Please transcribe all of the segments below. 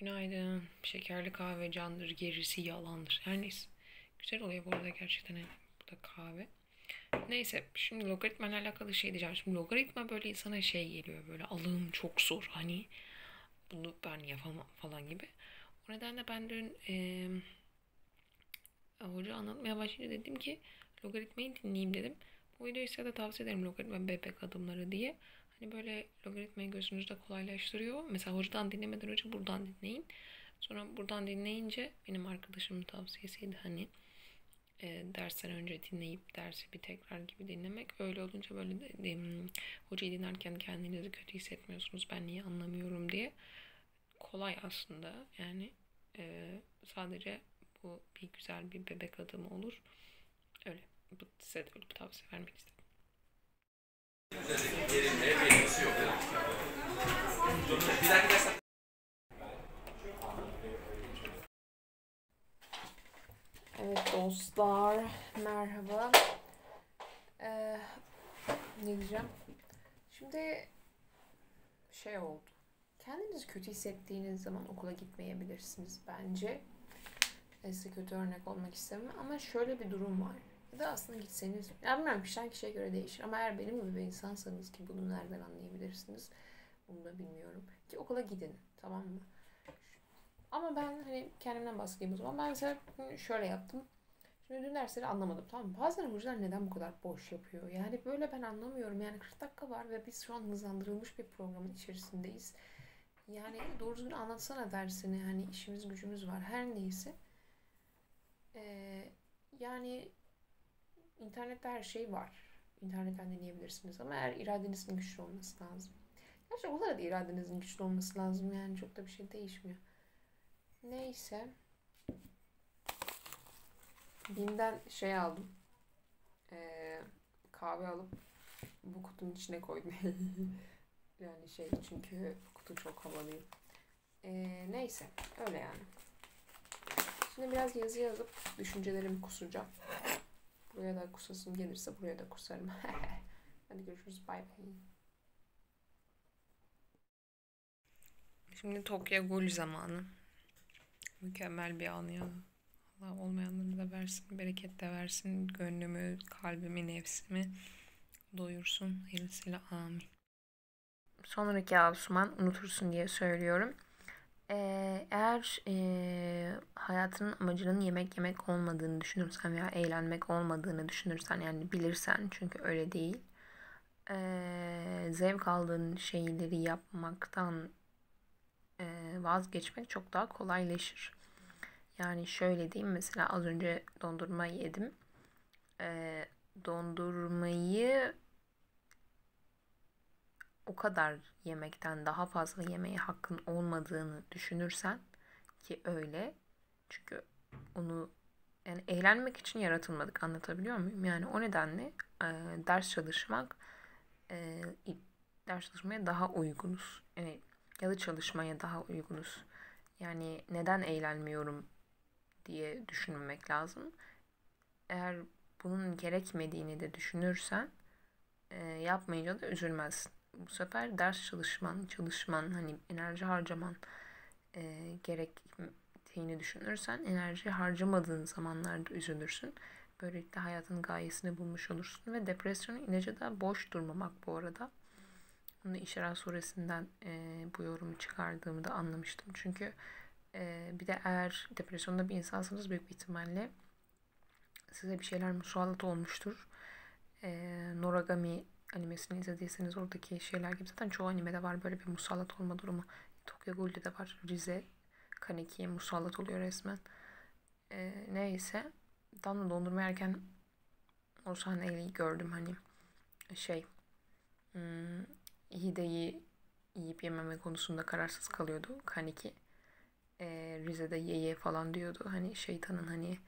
Günaydın. Şekerli kahve candır, gerisi yalandır. Her neyse. Güzel oluyor bu arada gerçekten hani bu da kahve. Neyse şimdi logaritmayla alakalı şey diyeceğim. Şimdi logaritma böyle insana şey geliyor böyle alım çok zor hani bunu ben yapamam falan gibi. O nedenle ben dün e, hoca anlatmaya başlayınca dedim ki logaritmayı dinleyeyim dedim. Bu videoyu size de tavsiye ederim logaritma bebek adımları diye. Hani böyle logaritmayı gözünüzde kolaylaştırıyor. Mesela hocadan dinlemeden önce buradan dinleyin. Sonra buradan dinleyince benim arkadaşımın tavsiyesiydi hani e, dersten önce dinleyip dersi bir tekrar gibi dinlemek. Öyle olunca böyle de, de, hocayı dinlerken kendinizi kötü hissetmiyorsunuz. Ben niye anlamıyorum diye. Kolay aslında yani e, sadece bu bir güzel bir bebek adımı olur. Öyle. Bu, size de öyle bir tavsiye vermek istedim. Evet dostlar, merhaba. Ee, ne diyeceğim? Şimdi şey oldu. Kendinizi kötü hissettiğiniz zaman okula gitmeyebilirsiniz bence. Size kötü örnek olmak istemem ama şöyle bir durum var. Ya da aslında gitseniz, ya bilmiyorum kişiden kişiye göre değişir ama eğer benim gibi bir insansanız ki bunu nereden anlayabilirsiniz bunu da bilmiyorum. Ki okula gidin tamam mı? Ama ben hani kendimden bahsedeyim o zaman. Ben mesela şöyle yaptım. Şimdi dün dersleri anlamadım tamam mı? Bazen hocalar neden bu kadar boş yapıyor? Yani böyle ben anlamıyorum. Yani 40 dakika var ve biz şu an hızlandırılmış bir programın içerisindeyiz. Yani doğru düzgün anlatsana dersini. Hani işimiz gücümüz var. Her neyse. Ee, yani internette her şey var. İnternetten dinleyebilirsiniz ama eğer iradenizin güçlü olması lazım. Gerçi onlara da iradenizin güçlü olması lazım. Yani çok da bir şey değişmiyor. Neyse. Bim'den şey aldım. Ee, kahve alıp bu kutunun içine koydum. yani şey çünkü kutu çok havalı. Ee, neyse. Öyle yani. Şimdi biraz yazı yazıp düşüncelerimi kusacağım. Buraya da kusasım gelirse buraya da kusarım. Hadi görüşürüz. Bye bye. Şimdi Tokyo Ghoul zamanı. Mükemmel bir an ya. Allah olmayanları da versin, bereket de versin. Gönlümü, kalbimi, nefsimi doyursun. Hayırlısıyla amin. Sonraki Asuman unutursun diye söylüyorum. Ee, eğer e, hayatının amacının yemek yemek olmadığını düşünürsen veya eğlenmek olmadığını düşünürsen yani bilirsen çünkü öyle değil. Ee, zevk aldığın şeyleri yapmaktan e, vazgeçmek çok daha kolaylaşır. Yani şöyle diyeyim mesela az önce dondurma yedim. E, dondurmayı o kadar yemekten daha fazla yemeye hakkın olmadığını düşünürsen ki öyle. Çünkü onu yani eğlenmek için yaratılmadık anlatabiliyor muyum? Yani o nedenle e, ders çalışmak e, ders çalışmaya daha uygunuz. Yani ya da çalışmaya daha uygunuz. Yani neden eğlenmiyorum diye düşünmek lazım. Eğer bunun gerekmediğini de düşünürsen e, yapmayınca da üzülmezsin. Bu sefer ders çalışman, çalışman, hani enerji harcaman e, gerektiğini düşünürsen enerji harcamadığın zamanlarda üzülürsün. Böylelikle hayatın gayesini bulmuş olursun ve depresyonun ilacı da boş durmamak bu arada. Bunu İşaret suresinden e, bu yorumu çıkardığımı da anlamıştım. Çünkü e, bir de eğer depresyonda bir insansanız büyük bir ihtimalle size bir şeyler musallat olmuştur. E, Noragami animesini izlediyseniz oradaki şeyler gibi zaten çoğu animede var böyle bir musallat olma durumu. Tokyo Ghoul'de de var. Rize Kaneki'ye musallat oluyor resmen. E, neyse. Damla dondurma yerken o sahneyi gördüm hani şey hmm, Hide'yi yiyip yememe konusunda kararsız kalıyordu Kaneki. Ee, Rize'de ye ye falan diyordu. Hani şeytanın hani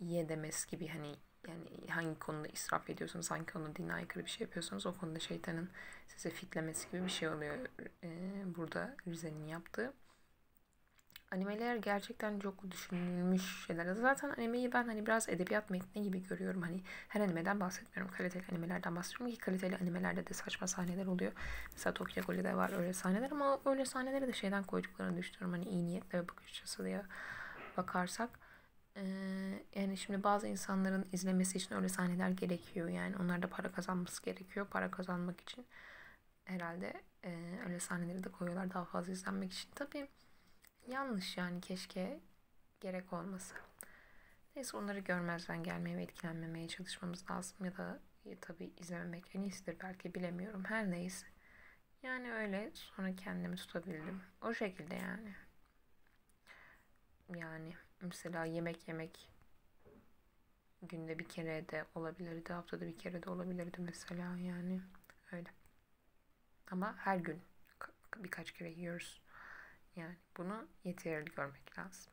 ye demesi gibi hani yani hangi konuda israf ediyorsanız, hangi konuda dine aykırı bir şey yapıyorsanız o konuda şeytanın size fitlemesi gibi bir şey oluyor ee, burada Rize'nin yaptığı. animeler gerçekten çok düşünülmüş şeyler. Zaten animeyi ben hani biraz edebiyat metni gibi görüyorum. Hani her animeden bahsetmiyorum. Kaliteli animelerden bahsediyorum ki kaliteli animelerde de saçma sahneler oluyor. Mesela Tokyo Ghoul'de var öyle sahneler ama öyle sahneleri de şeyden koyduklarını düşünüyorum. Hani iyi niyetle ve bakış açısı diye bakarsak. Ee, yani şimdi bazı insanların izlemesi için öyle sahneler gerekiyor. Yani onlar da para kazanması gerekiyor. Para kazanmak için herhalde e, öyle sahneleri de koyuyorlar daha fazla izlenmek için. Tabii yanlış yani keşke gerek olmasa. Neyse onları görmezden gelmeye ve etkilenmemeye çalışmamız lazım ya da e, tabii izlememek en iyisidir belki bilemiyorum her neyse. Yani öyle sonra kendimi tutabildim. O şekilde yani. Yani mesela yemek yemek günde bir kere de olabilirdi, haftada bir kere de olabilirdi mesela yani öyle. Ama her gün birkaç kere yiyoruz. Yani bunu yeterli görmek lazım.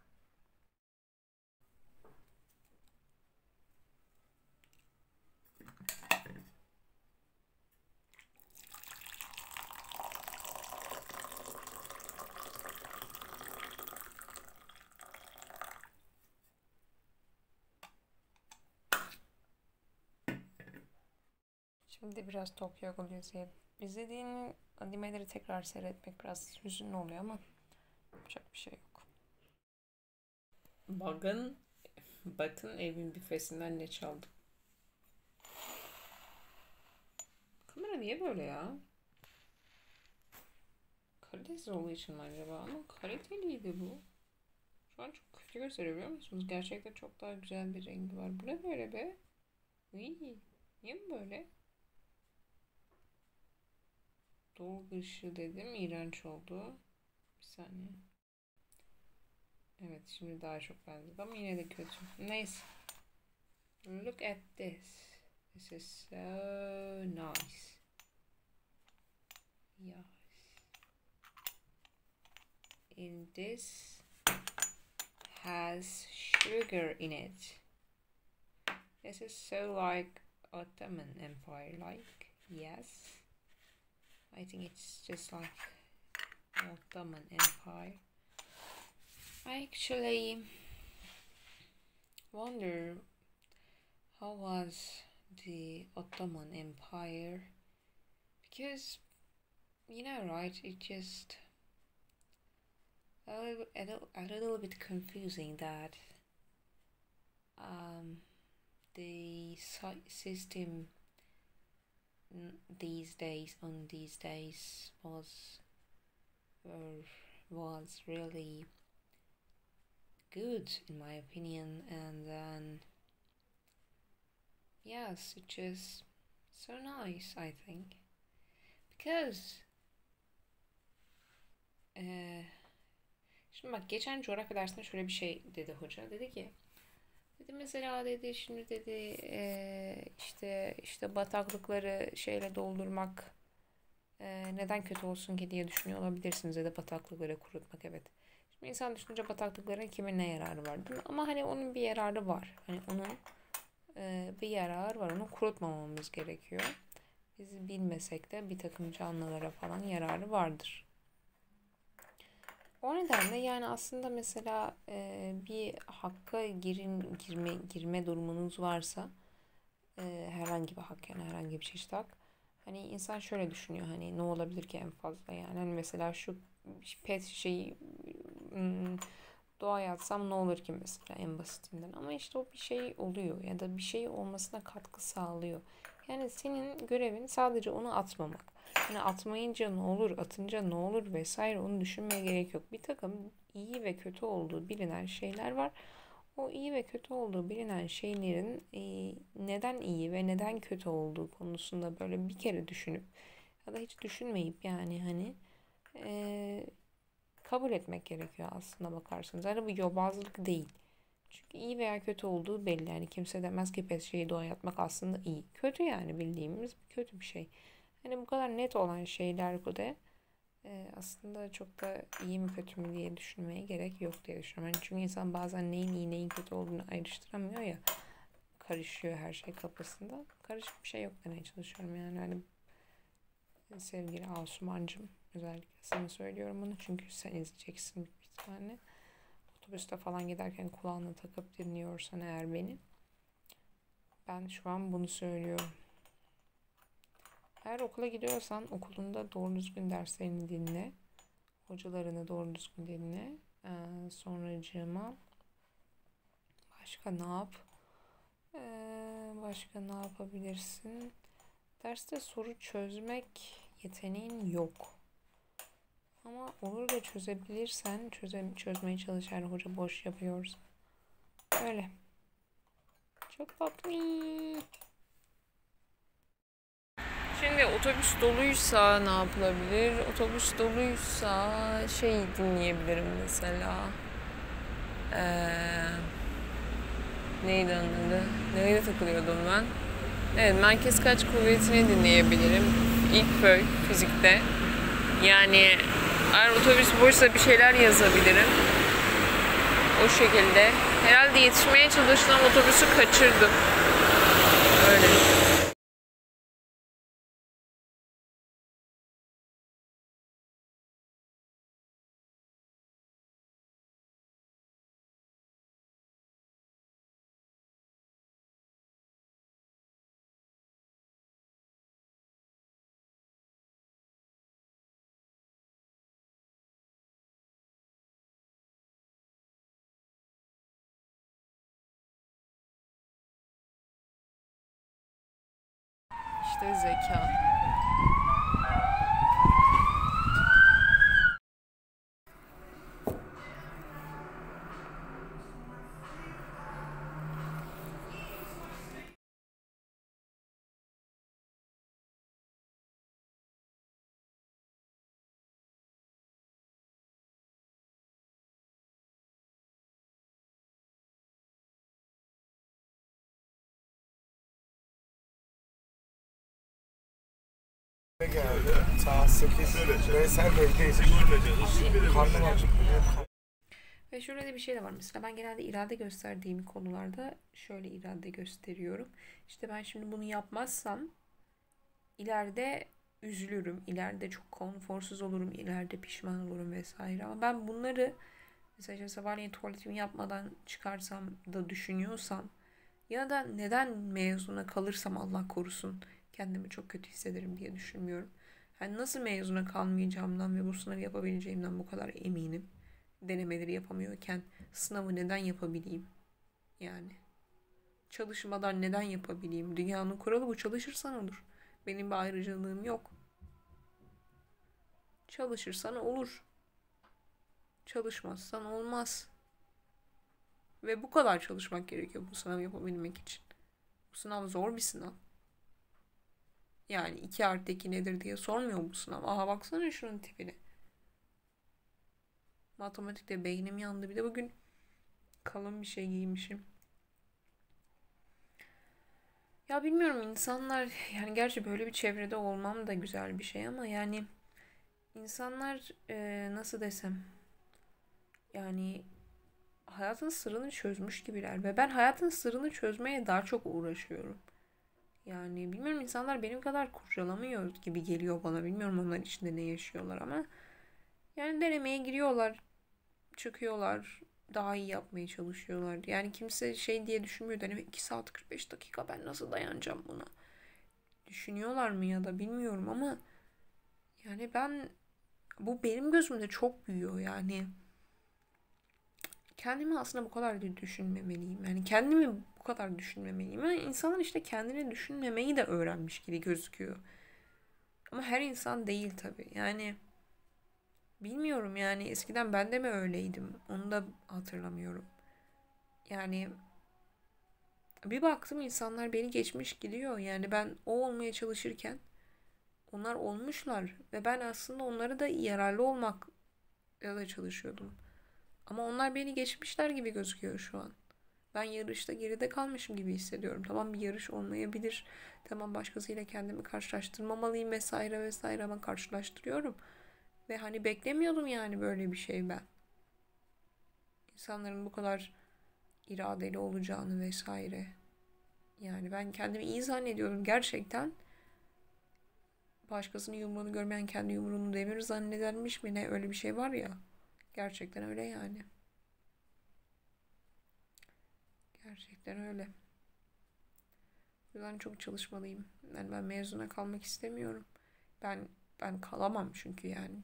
Şimdi biraz Tokyo Ghoul izleyelim. İzlediğin animeleri tekrar seyretmek biraz hüzünlü oluyor ama yapacak bir şey yok. Bakın, bakın evin büfesinden ne çaldım. Kamera niye böyle ya? Kalitesiz olduğu için mi acaba? Ama kaliteliydi bu. Şu an çok kötü gösteriyor musunuz? Gerçekten çok daha güzel bir rengi var. Bu ne böyle be? İyi. Niye böyle? Doğu ışığı dedim. iğrenç oldu. Bir saniye. Evet şimdi daha çok benzedi ama yine de kötü. Neyse. Look at this. This is so nice. Yes. In this has sugar in it. This is so like Ottoman Empire like. Yes. I think it's just like Ottoman Empire. I actually wonder how was the Ottoman Empire because you know right it just a little, a little, a little bit confusing that um, the system these days on these days was er, was really good in my opinion and then yes it's just so nice I think. Because ee, şimdi bak geçen coğrafya dersinde şöyle bir şey dedi hoca. Dedi ki Dedi mesela dedi şimdi dedi e, işte işte bataklıkları şeyle doldurmak e, neden kötü olsun ki diye düşünüyor olabilirsiniz ya da bataklıkları kurutmak evet. Şimdi insan düşününce bataklıkların kimin ne yararı var değil mi? Ama hani onun bir yararı var. Hani onun e, bir yararı var. Onu kurutmamamız gerekiyor. Biz bilmesek de bir takım canlılara falan yararı vardır. O nedenle yani aslında mesela e, bir hakka girin, girme, girme durumunuz varsa herhangi bir hak yani herhangi bir çeşit hak. Hani insan şöyle düşünüyor hani ne olabilir ki en fazla yani hani mesela şu pet şeyi doğaya atsam ne olur ki mesela en basitinden ama işte o bir şey oluyor ya da bir şey olmasına katkı sağlıyor. Yani senin görevin sadece onu atmamak. Hani atmayınca ne olur, atınca ne olur vesaire onu düşünmeye gerek yok. Bir takım iyi ve kötü olduğu bilinen şeyler var. O iyi ve kötü olduğu bilinen şeylerin e, neden iyi ve neden kötü olduğu konusunda böyle bir kere düşünüp ya da hiç düşünmeyip yani hani e, kabul etmek gerekiyor aslında bakarsanız. Yani bu yobazlık değil. Çünkü iyi veya kötü olduğu belli. Yani kimse demez ki pes şeyi doğaya atmak aslında iyi. Kötü yani bildiğimiz kötü bir şey. Hani bu kadar net olan şeyler bu da e, aslında çok da iyi mi kötü mü diye düşünmeye gerek yok diye düşünüyorum. Yani çünkü insan bazen neyin iyi neyin kötü olduğunu ayrıştıramıyor ya. Karışıyor her şey kafasında. Karışık bir şey yok demeye çalışıyorum yani. Hani sevgili Asumancım özellikle sana söylüyorum bunu çünkü sen izleyeceksin büyük ihtimalle. otobüste falan giderken kulağına takıp dinliyorsan eğer beni. Ben şu an bunu söylüyorum. Eğer okula gidiyorsan okulunda doğru düzgün derslerini dinle. Hocalarını doğru düzgün dinle. Ee, sonracığıma başka ne yap? Ee, başka ne yapabilirsin? Derste soru çözmek yeteneğin yok. Ama olur da çözebilirsen çöze, çözmeye çalışır hoca boş yapıyoruz. Öyle. Çok tatlı. Şimdi otobüs doluysa ne yapılabilir? Otobüs doluysa şey dinleyebilirim mesela. Ee, neydi onun? Nereye takılıyordum ben? Evet, merkez kaç kuvvetini dinleyebilirim. İlk föy fizikte. Yani eğer otobüs boşsa bir şeyler yazabilirim. O şekilde. Herhalde yetişmeye çalıştım otobüsü kaçırdım. Öyle. İşte zeka. Geldi. Saat 8 ve sen bölgeyiz. Karnım. Ve şöyle de bir şey de var. Mesela ben genelde irade gösterdiğim konularda şöyle irade gösteriyorum. İşte ben şimdi bunu yapmazsam ileride üzülürüm. ileride çok konforsuz olurum. ileride pişman olurum vesaire. Ama ben bunları mesela sabahleyin tuvaletimi yapmadan çıkarsam da düşünüyorsam ya da neden mezuna kalırsam Allah korusun kendimi çok kötü hissederim diye düşünmüyorum. Yani nasıl mezuna kalmayacağımdan ve bu sınavı yapabileceğimden bu kadar eminim. Denemeleri yapamıyorken sınavı neden yapabileyim? Yani çalışmadan neden yapabileyim? Dünyanın kuralı bu çalışırsan olur. Benim bir ayrıcalığım yok. Çalışırsan olur. Çalışmazsan olmaz. Ve bu kadar çalışmak gerekiyor bu sınavı yapabilmek için. Bu sınav zor bir sınav. Yani 2 artı 2 nedir diye sormuyor bu sınav. Aha baksana şunun tipine. Matematikte beynim yandı. Bir de bugün kalın bir şey giymişim. Ya bilmiyorum insanlar yani gerçi böyle bir çevrede olmam da güzel bir şey ama yani insanlar e, nasıl desem yani hayatın sırrını çözmüş gibiler ve ben hayatın sırrını çözmeye daha çok uğraşıyorum. Yani bilmiyorum insanlar benim kadar kurcalamıyor gibi geliyor bana. Bilmiyorum onlar içinde ne yaşıyorlar ama yani denemeye giriyorlar, çıkıyorlar, daha iyi yapmaya çalışıyorlar. Yani kimse şey diye düşünmüyor. Deneme 2 saat 45 dakika ben nasıl dayanacağım buna? Düşünüyorlar mı ya da bilmiyorum ama yani ben bu benim gözümde çok büyüyor yani. Kendimi aslında bu kadar da düşünmemeliyim. Yani kendimi kadar düşünmemeliyim. Yani insanlar işte kendini düşünmemeyi de öğrenmiş gibi gözüküyor. Ama her insan değil tabii. Yani bilmiyorum yani eskiden ben de mi öyleydim? Onu da hatırlamıyorum. Yani bir baktım insanlar beni geçmiş gidiyor. Yani ben o olmaya çalışırken onlar olmuşlar ve ben aslında onlara da yararlı olmak ya da çalışıyordum. Ama onlar beni geçmişler gibi gözüküyor şu an. Ben yarışta geride kalmışım gibi hissediyorum. Tamam bir yarış olmayabilir. Tamam başkasıyla kendimi karşılaştırmamalıyım vesaire vesaire ama karşılaştırıyorum. Ve hani beklemiyordum yani böyle bir şey ben. İnsanların bu kadar iradeli olacağını vesaire. Yani ben kendimi iyi zannediyorum gerçekten. Başkasının yumruğunu görmeyen kendi yumruğunu demir zannedermiş mi ne öyle bir şey var ya. Gerçekten öyle yani. Gerçekten öyle. Ben çok çalışmalıyım. Yani ben mezuna kalmak istemiyorum. Ben ben kalamam çünkü yani.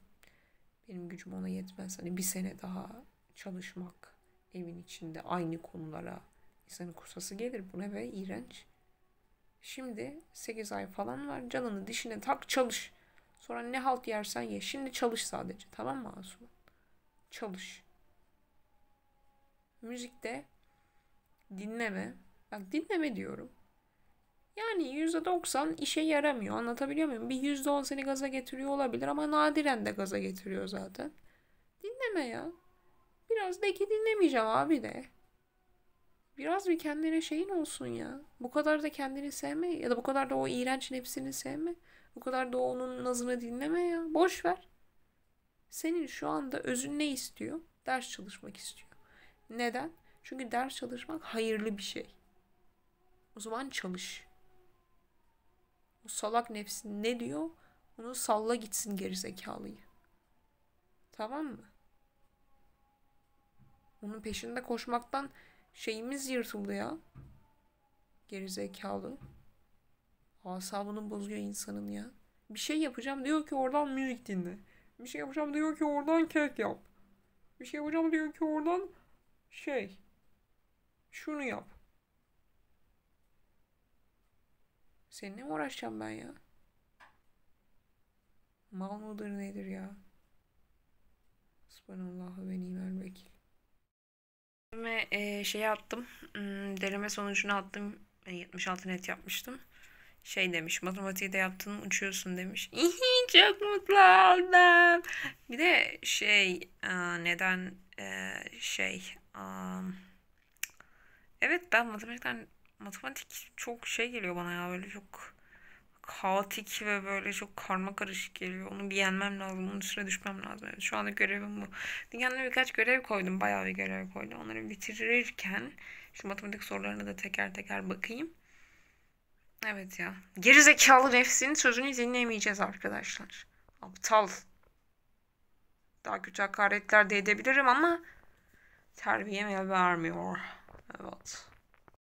Benim gücüm ona yetmez. Hani bir sene daha çalışmak evin içinde aynı konulara insanın kusası gelir. Bu ne be iğrenç. Şimdi 8 ay falan var. Canını dişine tak çalış. Sonra ne halt yersen ye. Şimdi çalış sadece. Tamam mı Asuman? Çalış. Müzikte dinleme. Bak dinleme diyorum. Yani %90 işe yaramıyor. Anlatabiliyor muyum? Bir %10 seni gaza getiriyor olabilir ama nadiren de gaza getiriyor zaten. Dinleme ya. Biraz de ki dinlemeyeceğim abi de. Biraz bir kendine şeyin olsun ya. Bu kadar da kendini sevme ya da bu kadar da o iğrenç nefsini sevme. Bu kadar da onun nazını dinleme ya. Boş ver. Senin şu anda özün ne istiyor? Ders çalışmak istiyor. Neden? Çünkü ders çalışmak hayırlı bir şey. O zaman çalış. O salak nefsin ne diyor? Onu salla gitsin gerizekalıyı. Tamam mı? Onun peşinde koşmaktan şeyimiz yırtıldı ya. Gerizekalı. Asabını bozuyor insanın ya. Bir şey yapacağım diyor ki oradan müzik dinle. Bir şey yapacağım diyor ki oradan kek yap. Bir şey yapacağım diyor ki oradan şey. Şunu yap. Seninle mi uğraşacağım ben ya? Mal mıdır nedir ya? Subhanallahu ve nimel vekil. Ve e, şey attım. Hmm, deneme sonucunu attım. E, 76 net yapmıştım. Şey demiş. Matematiği de yaptın uçuyorsun demiş. Çok mutlu oldum. Bir de şey neden e, şey ben matematikten matematik çok şey geliyor bana ya böyle çok kaotik ve böyle çok karma karışık geliyor. Onu bir yenmem lazım. Onun üstüne düşmem lazım. Evet, şu anda görevim bu. Dünyanın birkaç görev koydum. Bayağı bir görev koydum. Onları bitirirken şu matematik sorularına da teker teker bakayım. Evet ya. Gerizekalı nefsin sözünü dinlemeyeceğiz arkadaşlar. Aptal. Daha kötü hakaretler de edebilirim ama terbiyem el vermiyor. Evet.